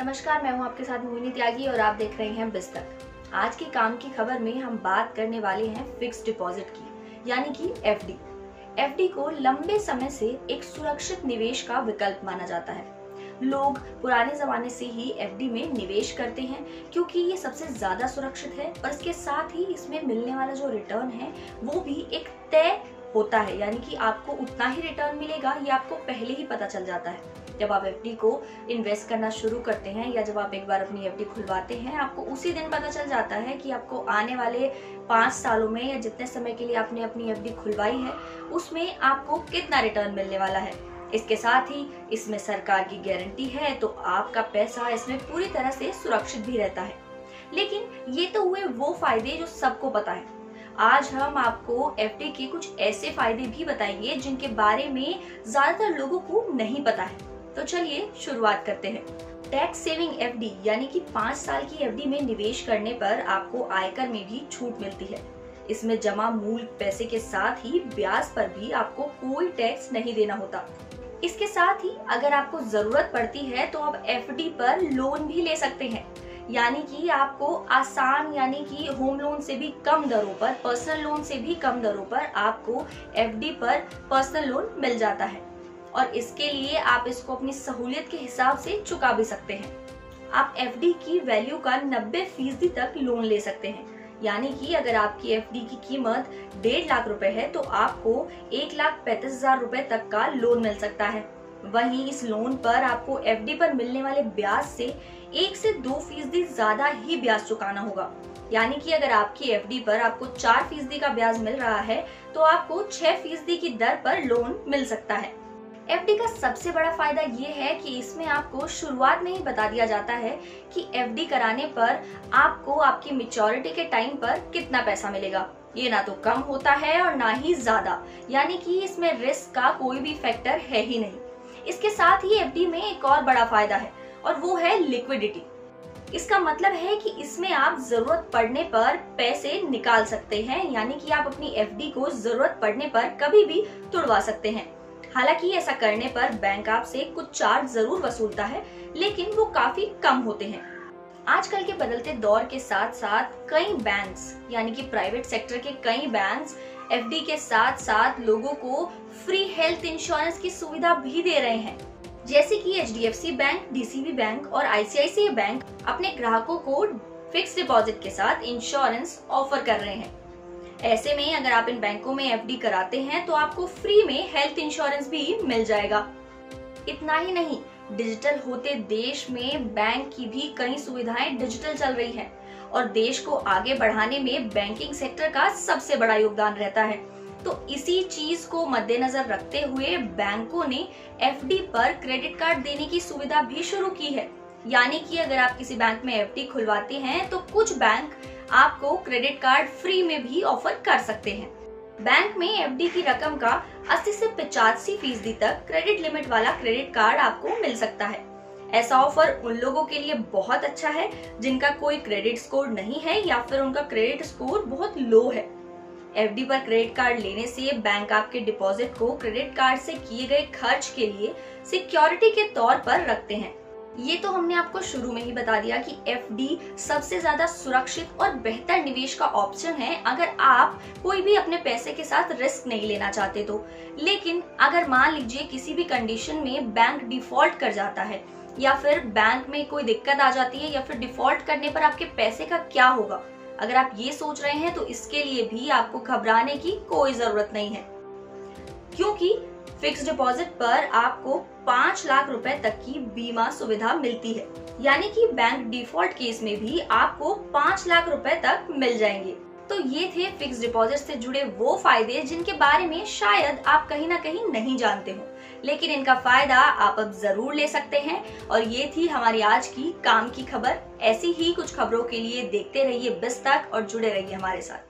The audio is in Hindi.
नमस्कार, मैं हूँ आपके साथ मोहिनी त्यागी और आप देख रहे हैं बिस्तक। आज के काम की खबर में हम बात करने वाले हैं फिक्स डिपॉजिट की, यानी कि एफडी एफडी को लंबे समय से एक सुरक्षित निवेश का विकल्प माना जाता है। लोग पुराने जमाने से ही एफडी में निवेश करते हैं, क्योंकि ये सबसे ज़्यादा सुरक्षित है और इसके साथ ही इसमें मिलने वाला जो रिटर्न है, वो भी एक तय होता है, यानी कि आपको उतना ही रिटर्न मिलेगा, ये आपको पहले ही पता चल जाता है। जब आप एफडी को इन्वेस्ट करना शुरू करते हैं या जब आप एक बार अपनी एफडी खुलवाते हैं, आपको उसी दिन पता चल जाता है कि आपको आने वाले पाँच सालों में या जितने समय के लिए आपने अपनी एफडी खुलवाई है, उसमें आपको कितना रिटर्न मिलने वाला है। इसके साथ ही इसमें सरकार की गारंटी है तो आपका पैसा इसमें पूरी तरह से सुरक्षित भी रहता है। लेकिन ये तो हुए वो फ़ायदे जो सबको पता है। आज हम आपको एफडी के कुछ ऐसे फ़ायदे भी बताएँगे, जिनके बारे में ज़्यादातर लोगों को नहीं पता है। तो चलिए शुरुआत करते हैं। टैक्स सेविंग एफडी यानी कि पाँच साल की एफडी में निवेश करने पर आपको आयकर में भी छूट मिलती है। इसमें जमा मूल पैसे के साथ ही ब्याज पर भी आपको कोई टैक्स नहीं देना होता। इसके साथ ही अगर आपको ज़रूरत पड़ती है तो आप एफ़ पर लोन भी ले सकते हैं। यानी कि आपको आसान, यानी कि होम लोन से भी कम दरों पर पर्सनल लोन से भी कम दरों पर आपको एफडी पर पर्सनल लोन मिल जाता है। और इसके लिए आप इसको अपनी सहूलियत के हिसाब से चुका भी सकते हैं। आप एफडी की वैल्यू का 90 फ़ीसदी तक लोन ले सकते हैं। यानी कि अगर आपकी एफडी की कीमत डेढ़ लाख रुपए है तो आपको एक लाख पैंतीस हज़ार रूपए तक का लोन मिल सकता है। वहीं इस लोन पर आपको एफडी पर मिलने वाले ब्याज से एक से दो फ़ीसदी ज़्यादा ही ब्याज चुकाना होगा। यानी कि अगर आपकी एफडी पर आपको चार फ़ीसदी का ब्याज मिल रहा है तो आपको छह फ़ीसदी की दर पर लोन मिल सकता है। एफडी का सबसे बड़ा फ़ायदा ये है कि इसमें आपको शुरुआत में ही बता दिया जाता है कि एफ़ कराने पर आपको आपकी मेच्योरिटी के टाइम पर कितना पैसा मिलेगा। ये ना तो कम होता है और ना ही ज़्यादा। यानी कि इसमें रिस्क का कोई भी फैक्टर है ही नहीं। इसके साथ ही एफडी में एक और बड़ा फ़ायदा है, और वो है लिक्विडिटी। इसका मतलब है कि इसमें आप ज़रूरत पड़ने पर पैसे निकाल सकते हैं, यानी कि आप अपनी एफडी को ज़रूरत पड़ने पर कभी भी तुड़वा सकते हैं। हालाँकि ऐसा करने पर बैंक आपसे कुछ चार्ज ज़रूर वसूलता है, लेकिन वो काफ़ी कम होते हैं। आजकल के बदलते दौर के साथ साथ कई बैंक्स, यानी कि प्राइवेट सेक्टर के कई बैंक्स एफडी के साथ साथ लोगों को फ्री हेल्थ इंश्योरेंस की सुविधा भी दे रहे हैं। जैसे कि एच बैंक डीसीबी बैंक और आईसीआईसीआई बैंक अपने ग्राहकों को फिक्स डिपॉजिट के साथ इंश्योरेंस ऑफ़र कर रहे हैं। ऐसे में अगर आप इन बैंकों में एफडी कराते हैं तो आपको फ्री में हेल्थ इंश्योरेंस भी मिल जाएगा। इतना ही नहीं डिजिटल होते देश में बैंक की भी कई सुविधाएँ डिजिटल चल रही हैं। और देश को आगे बढ़ाने में बैंकिंग सेक्टर का सबसे बड़ा योगदान रहता है। तो इसी चीज़ को मद्देनजर रखते हुए बैंकों ने एफडी पर क्रेडिट कार्ड देने की सुविधा भी शुरू की है। यानी कि अगर आप किसी बैंक में एफडी खुलवाते हैं तो कुछ बैंक आपको क्रेडिट कार्ड फ्री में भी ऑफ़र कर सकते हैं। बैंक में एफडी की रकम का 80 से पचासी फ़ीसदी तक क्रेडिट लिमिट वाला क्रेडिट कार्ड आपको मिल सकता है। ऐसा ऑफ़र उन लोगों के लिए बहुत अच्छा है, जिनका कोई क्रेडिट स्कोर नहीं है या फिर उनका क्रेडिट स्कोर बहुत लो है। एफडी पर क्रेडिट कार्ड लेने से बैंक आपके डिपॉजिट को क्रेडिट कार्ड से किए गए खर्च के लिए सिक्योरिटी के तौर पर रखते हैं। ये तो हमने आपको शुरू में ही बता दिया कि एफ़ सबसे ज़्यादा सुरक्षित और बेहतर निवेश का ऑप्शन है, अगर आप कोई भी अपने पैसे के साथ रिस्क नहीं लेना चाहते तो। लेकिन अगर मान लीजिए किसी भी कंडीशन में बैंक डिफ़ॉल्ट कर जाता है या फिर बैंक में कोई दिक्कत आ जाती है या फिर डिफ़ॉल्ट करने पर आपके पैसे का क्या होगा? अगर आप ये सोच रहे हैं तो इसके लिए भी आपको घबराने की कोई ज़रूरत नहीं है। क्योंकि फिक्स डिपॉजिट पर आपको पाँच लाख रुपए तक की बीमा सुविधा मिलती है। यानी कि बैंक डिफ़ॉल्ट केस में भी आपको पाँच लाख रुपए तक मिल जाएँगे। तो ये थे फिक्स डिपॉजिट से जुड़े वो फ़ायदे जिनके बारे में शायद आप कहीं ना कहीं नहीं जानते हो। लेकिन इनका फ़ायदा आप अब ज़रूर ले सकते हैं। और ये थी हमारी आज की काम की खबर। ऐसी ही कुछ खबरों के लिए देखते रहिए बिस्तक और जुड़े रहिए हमारे साथ।